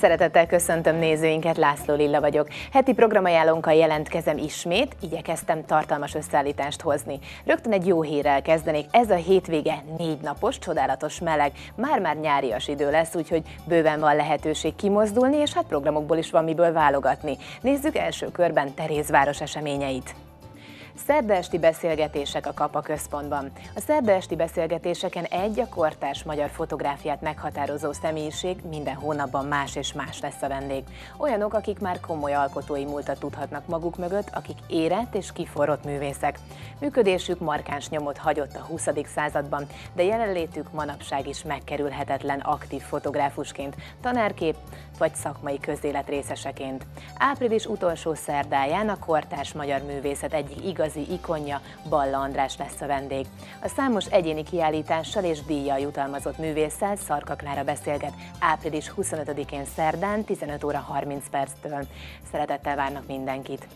Szeretettel köszöntöm nézőinket, László Lilla vagyok. Heti programajánlónkkal jelentkezem ismét, igyekeztem tartalmas összeállítást hozni. Rögtön egy jó hírrel kezdenék, ez a hétvége négy napos, csodálatos meleg, már-már nyárias idő lesz, úgyhogy bőven van lehetőség kimozdulni, és hát programokból is van miből válogatni. Nézzük első körben Terézváros eseményeit. Szerdaesti beszélgetések a Kapa központban. A szerdaesti beszélgetéseken egy a kortárs magyar fotográfiát meghatározó személyiség minden hónapban más és más lesz a vendég. Olyanok, akik már komoly alkotói múltat tudhatnak maguk mögött, akik érett és kiforrott művészek. Működésük markáns nyomot hagyott a 20. században, de jelenlétük manapság is megkerülhetetlen aktív fotográfusként, tanárkép vagy szakmai közélet részeseként. Április utolsó szerdáján a kortárs magyar művészet egyik igazi ikonja Balla András lesz a vendég. A számos egyéni kiállítással és díjjal jutalmazott művésszel Szarka Klára beszélget április 25-én szerdán 15 óra 30 perctől. Szeretettel várnak mindenkit!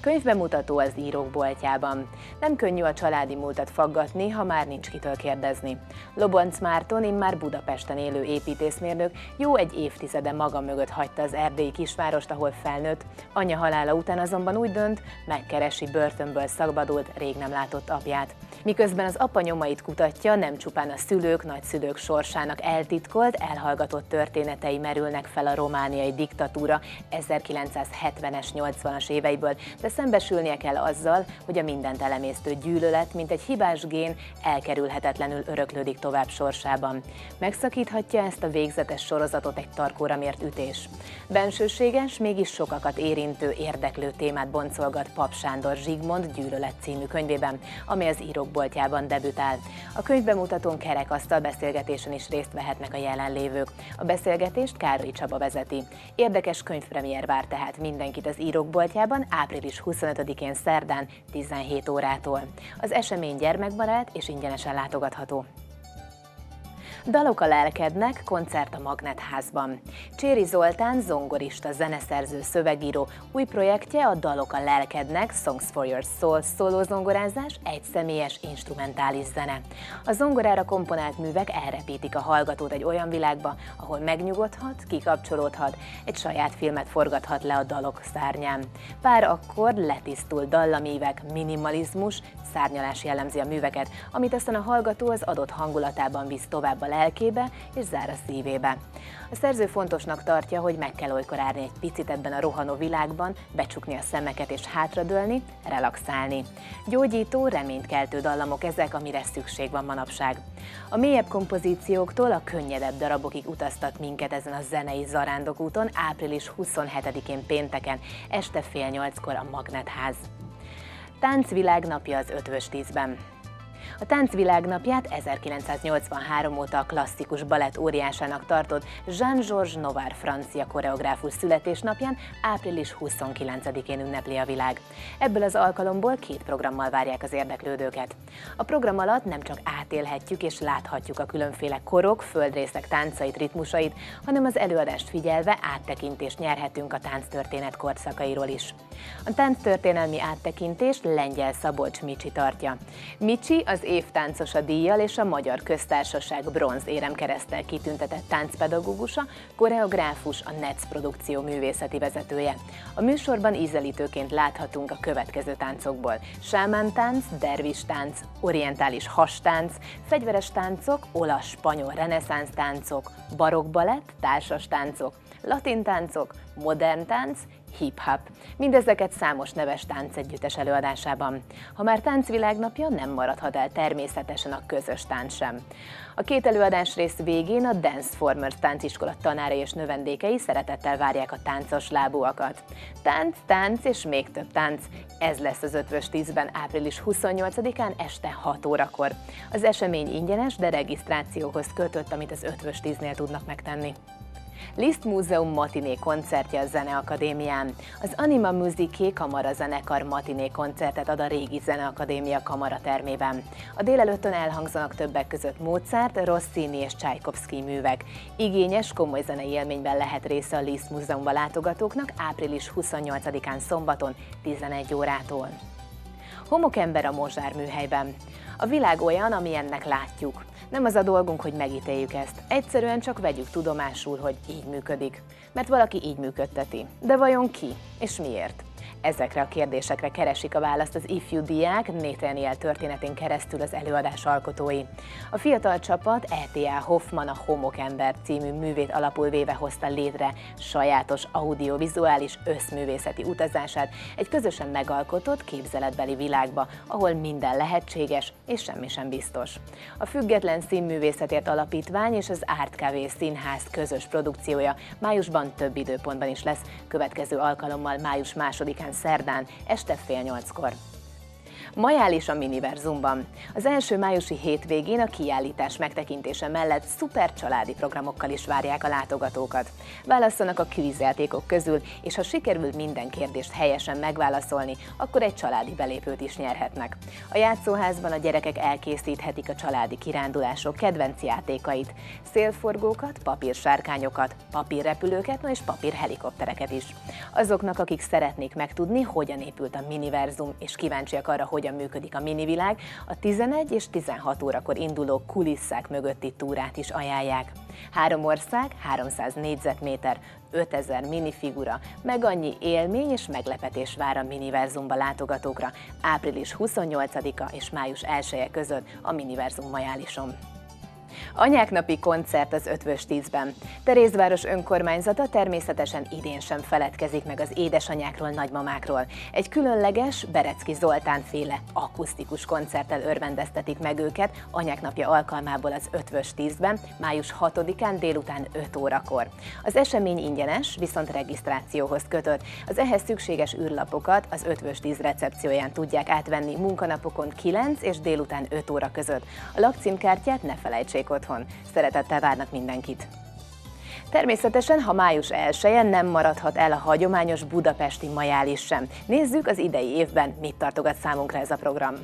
Könyvbemutató az írók boltjában. Nem könnyű a családi múltat faggatni, ha már nincs kitől kérdezni. Lobonc Márton, immár Budapesten élő építészmérnök, jó egy évtizede maga mögött hagyta az erdélyi kisvárost, ahol felnőtt. Anya halála után azonban úgy dönt, megkeresi börtönből szabadult, rég nem látott apját. Miközben az apa nyomait kutatja, nem csupán a szülők, nagyszülők sorsának eltitkolt, elhallgatott történetei merülnek fel a romániai diktatúra 1970-es, 80-as éveiből, de szembesülnie kell azzal, hogy a mindent elemésztő gyűlölet, mint egy hibás gén, elkerülhetetlenül öröklődik tovább sorsában. Megszakíthatja ezt a végzetes sorozatot egy tarkóra mért ütés. Bensőséges, mégis sokakat érintő, érdeklő témát boncolgat Pap Sándor Zsigmond Gyűlölet című könyvében, ami az írók boltjában debütál. A könyvbemutatón kerekasztal beszélgetésen is részt vehetnek a jelenlévők. A beszélgetést Károly Csaba vezeti. Érdekes könyvpremiér vár tehát mindenkit az írók boltjában április 25-én szerdán 17 órától. Az esemény gyermekbarát és ingyenesen látogatható. Dalok a lelkednek, koncert a Magnetházban. Cséri Zoltán, zongorista, zeneszerző, szövegíró, új projektje a Dalok a lelkednek, Songs for Your Soul egy személyes instrumentális zene. A zongorára komponált művek elrepítik a hallgatót egy olyan világba, ahol megnyugodhat, kikapcsolódhat, egy saját filmet forgathat le a dalok szárnyán. Pár akkor letisztul dallamívek, minimalizmus, szárnyalás jellemzi a műveket, amit aztán a hallgató az adott hangulatában visz tovább a lelkébe és zár a szívébe. A szerző fontosnak tartja, hogy meg kell olykor állni egy picit ebben a rohanó világban, becsukni a szemeket és hátradőlni, relaxálni. Gyógyító, reménykeltő dallamok ezek, amire szükség van manapság. A mélyebb kompozícióktól a könnyedebb darabokig utaztat minket ezen a zenei zarándokúton április 27-én pénteken, este fél nyolckor a Magnetház. Táncvilág napja az ötvös tízben. A táncvilág napját 1983 óta a klasszikus balett óriásának tartott Jean-Georges Novár francia koreográfus születésnapján április 29-én ünnepli a világ. Ebből az alkalomból két programmal várják az érdeklődőket. A program alatt nem csak átélhetjük és láthatjuk a különféle korok, földrészek táncait, ritmusait, hanem az előadást figyelve áttekintést nyerhetünk a tánctörténet korszakairól is. A tánctörténelmi áttekintést Lengyel Szabolcs Micsi tartja. Micsi az évtáncosa díjjal és a Magyar Köztársaság bronz éremkeresztel kitüntetett táncpedagógusa, koreográfus, a NETS produkció művészeti vezetője. A műsorban ízelítőként láthatunk a következő táncokból. Sámán tánc, dervis tánc, orientális hastánc, fegyveres táncok, olasz, spanyol reneszánsz táncok, barokk balett, társas táncok, latin táncok, modern tánc, hip-hop. Mindezeket számos neves táncegyüttes előadásában. Ha már táncvilágnapja, nem maradhat el természetesen a közös tánc sem. A két előadás rész végén a Dance Formers tánciskola tanára és növendékei szeretettel várják a táncos lábúakat. Tánc, tánc és még több tánc. Ez lesz az Ötvös 10-ben április 28-án este 6 órakor. Az esemény ingyenes, de regisztrációhoz kötött, amit az Ötvös 10-nél tudnak megtenni. Liszt Múzeum matiné koncertje a Zeneakadémián. Az Anima Musiké Kamara Zenekar matiné koncertet ad a régi Zeneakadémia kamara termében. A délelőttön elhangzanak többek között Mozart, Rossini és Tchaikovsky művek. Igényes, komoly zenei élményben lehet része a Liszt Múzeumban látogatóknak április 28-án szombaton 11 órától. Homokember a Mozsár műhelyben. A világ olyan, amilyennek látjuk. Nem az a dolgunk, hogy megítéljük ezt. Egyszerűen csak vegyük tudomásul, hogy így működik. Mert valaki így működteti. De vajon ki? És miért? Ezekre a kérdésekre keresik a választ az ifjú diák Nathaniel történetén keresztül az előadás alkotói. A fiatal csapat E.T.A. Hoffman a Homokember című művét alapul véve hozta létre sajátos audiovizuális összművészeti utazását egy közösen megalkotott képzeletbeli világba, ahol minden lehetséges és semmi sem biztos. A Független Színművészetért Alapítvány és az Café Színház közös produkciója májusban több időpontban is lesz, következő alkalommal május másodikán szerdán este fél nyolckor. Majális a Miniverzumban. Az első májusi hétvégén a kiállítás megtekintése mellett szuper családi programokkal is várják a látogatókat. Válasszanak a kvízjátékok közül, és ha sikerül minden kérdést helyesen megválaszolni, akkor egy családi belépőt is nyerhetnek. A játszóházban a gyerekek elkészíthetik a családi kirándulások kedvenc játékait, szélforgókat, papírsárkányokat, papírrepülőket, no és papírhelikoptereket is. Azoknak, akik szeretnék megtudni, hogyan épült a Miniverzum, és kíváncsiak arra, hogyan működik a minivilág, a 11 és 16 órakor induló kulisszák mögötti túrát is ajánlják. Három ország, 300 négyzetméter, 5000 minifigura, meg annyi élmény és meglepetés vár a Miniverzumba látogatókra április 28-a és május 1 -e között a Miniverzum Majálison. Anyáknapi koncert az Ötvös tízben. Terézváros önkormányzata természetesen idén sem feledkezik meg az édesanyákról, nagymamákról. Egy különleges, Berecki Zoltán féle akusztikus koncerttel örvendeztetik meg őket anyáknapja alkalmából az Ötvös tízben, május 6-án délután 5 órakor. Az esemény ingyenes, viszont regisztrációhoz kötött. Az ehhez szükséges űrlapokat az Ötvös tíz recepcióján tudják átvenni munkanapokon 9 és délután 5 óra között. A lakcímkártyát ne felejtsék otthon. Szeretettel várnak mindenkit! Természetesen, ha május 1 nem maradhat el a hagyományos budapesti majális sem. Nézzük az idei évben, mit tartogat számunkra ez a program.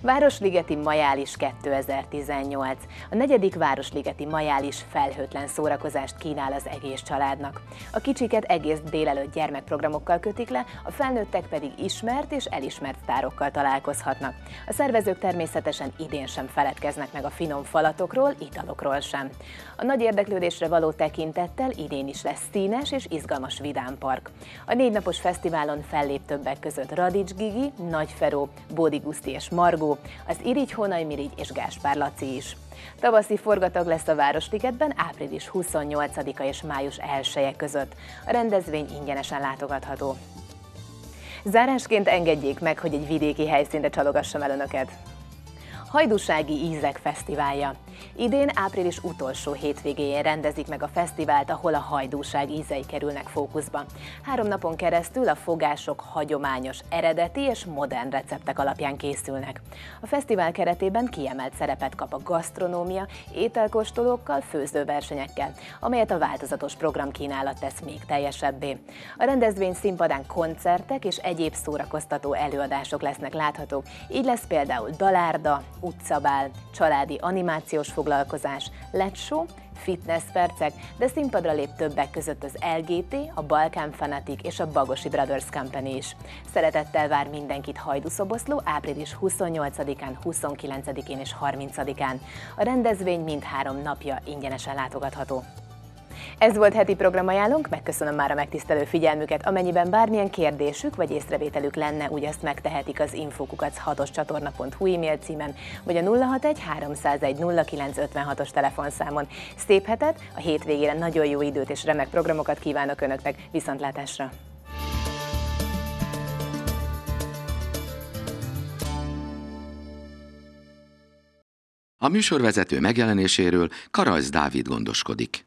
Városligeti Majális 2018. A negyedik Városligeti Majális felhőtlen szórakozást kínál az egész családnak. A kicsiket egész délelőtt gyermekprogramokkal kötik le, a felnőttek pedig ismert és elismert sztárokkal találkozhatnak. A szervezők természetesen idén sem feledkeznek meg a finom falatokról, italokról sem. A nagy érdeklődésre való tekintettel idén is lesz színes és izgalmas vidámpark. A négy napos fesztiválon fellép többek között Radics Gigi, Nagy Feró, Bódi Guszti és Margó, az Irigy, Honai Mirigy és Gáspár Laci is. Tavaszi forgatag lesz a Városligetben április 28-a és május 1 -e között. A rendezvény ingyenesen látogatható. Zárásként engedjék meg, hogy egy vidéki helyszínre csalogassam el önöket. Hajdúsági Ízek Fesztiválja. Idén április utolsó hétvégéjén rendezik meg a fesztivált, ahol a hajdúság ízei kerülnek fókuszba. Három napon keresztül a fogások hagyományos, eredeti és modern receptek alapján készülnek. A fesztivál keretében kiemelt szerepet kap a gasztronómia, ételkóstolókkal, főzőversenyekkel, amelyet a változatos programkínálat tesz még teljesebbé. A rendezvény színpadán koncertek és egyéb szórakoztató előadások lesznek láthatók, így lesz például dalárda, utcabál, családi animációs foglalkozás, letsó, fitness percek, de színpadra lép többek között az LGT, a Balkán Fanatic és a Bagosi Brothers Company is. Szeretettel vár mindenkit Hajdúszoboszló április 28-án, 29-én és 30-án. A rendezvény mindhárom napja ingyenesen látogatható. Ez volt heti programajánlónk, megköszönöm már a megtisztelő figyelmüket. Amennyiben bármilyen kérdésük vagy észrevételük lenne, úgy ezt megtehetik az infokukat 6 csatorna.hu e-mail címen, vagy a 061 301 0956-os telefonszámon. Szép hetet, a hétvégére nagyon jó időt és remek programokat kívánok Önöknek. Viszontlátásra! A műsorvezető megjelenéséről Karajsz Dávid gondoskodik.